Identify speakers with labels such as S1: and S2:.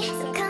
S1: me some